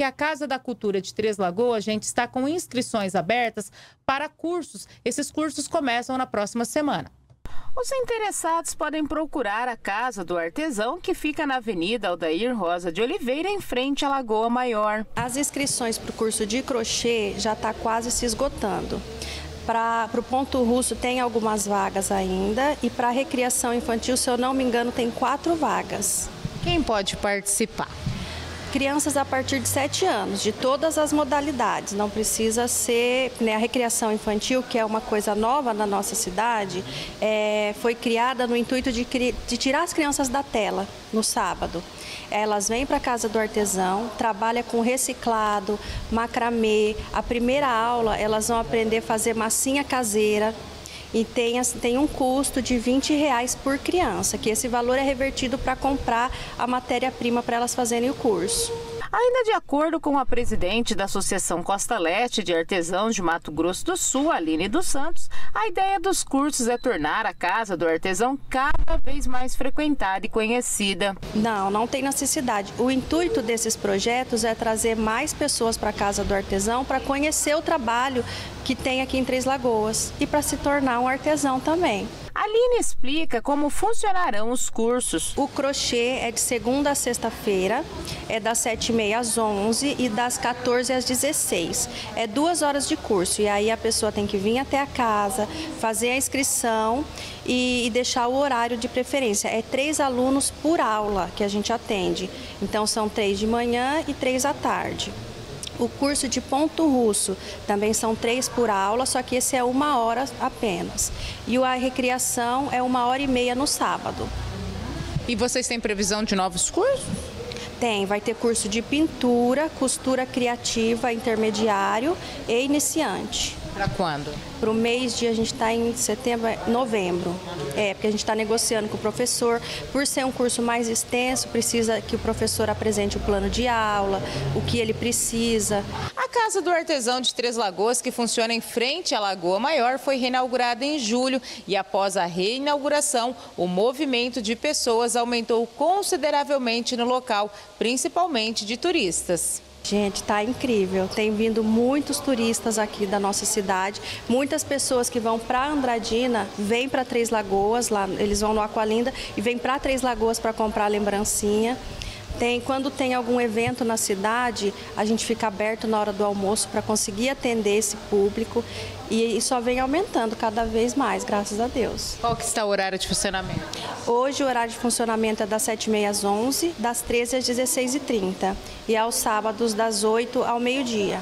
que a Casa da Cultura de Três Lagoas, a gente está com inscrições abertas para cursos. Esses cursos começam na próxima semana. Os interessados podem procurar a Casa do Artesão, que fica na Avenida Aldair Rosa de Oliveira, em frente à Lagoa Maior. As inscrições para o curso de crochê já está quase se esgotando. Para o ponto russo tem algumas vagas ainda e para a recriação infantil, se eu não me engano, tem quatro vagas. Quem pode participar? Crianças a partir de 7 anos, de todas as modalidades. Não precisa ser né, a recreação infantil, que é uma coisa nova na nossa cidade, é, foi criada no intuito de, de tirar as crianças da tela no sábado. Elas vêm para a casa do artesão, trabalha com reciclado, macramê. A primeira aula elas vão aprender a fazer massinha caseira, e tem, tem um custo de 20 reais por criança, que esse valor é revertido para comprar a matéria-prima para elas fazerem o curso. Ainda de acordo com a presidente da Associação Costa Leste de Artesãos de Mato Grosso do Sul, Aline dos Santos, a ideia dos cursos é tornar a Casa do Artesão cada vez mais frequentada e conhecida. Não, não tem necessidade. O intuito desses projetos é trazer mais pessoas para a Casa do Artesão para conhecer o trabalho que tem aqui em Três Lagoas e para se tornar um artesão também. Aline explica como funcionarão os cursos. O crochê é de segunda a sexta-feira, é das 7h30 às 11 e das 14 às 16 É duas horas de curso e aí a pessoa tem que vir até a casa, fazer a inscrição e, e deixar o horário de preferência. É três alunos por aula que a gente atende. Então são três de manhã e três à tarde. O curso de ponto russo também são três por aula, só que esse é uma hora apenas. E a recriação é uma hora e meia no sábado. E vocês têm previsão de novos cursos? Tem, vai ter curso de pintura, costura criativa, intermediário e iniciante. Para quando? Para o mês de, a gente está em setembro, novembro. É, porque a gente está negociando com o professor. Por ser um curso mais extenso, precisa que o professor apresente o plano de aula, o que ele precisa. Casa do Artesão de Três Lagoas, que funciona em frente à Lagoa Maior, foi reinaugurada em julho e após a reinauguração, o movimento de pessoas aumentou consideravelmente no local, principalmente de turistas. Gente, está incrível. Tem vindo muitos turistas aqui da nossa cidade. Muitas pessoas que vão para Andradina vêm para Três Lagoas, lá eles vão no Aqualinda e vêm para Três Lagoas para comprar lembrancinha. Tem, quando tem algum evento na cidade, a gente fica aberto na hora do almoço para conseguir atender esse público e, e só vem aumentando cada vez mais, graças a Deus. Qual que está o horário de funcionamento? Hoje o horário de funcionamento é das 7h30 às 11 das 13 às 16h30 e aos sábados das 8 ao meio-dia.